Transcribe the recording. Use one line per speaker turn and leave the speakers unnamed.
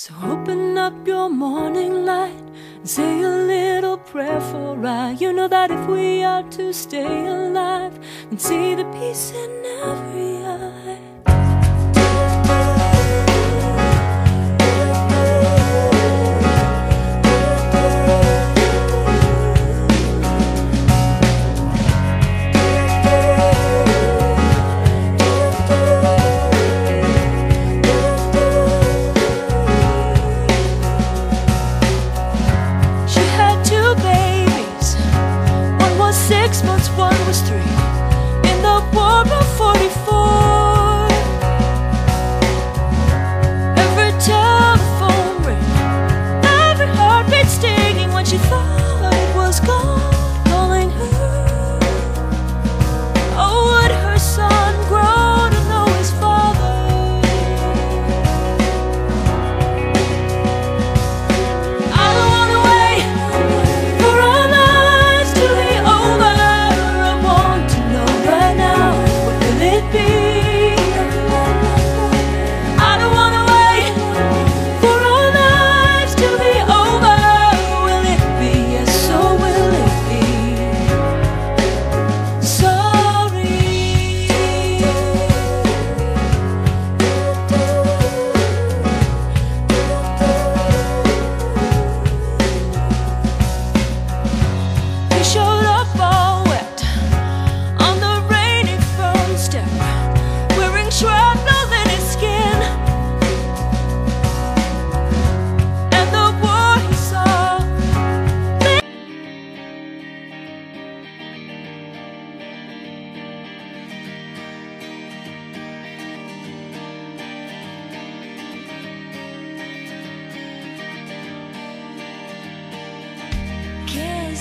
So open up your morning light and say a little prayer for I. You know that if we are to stay alive and see the peace in every in the war of 44.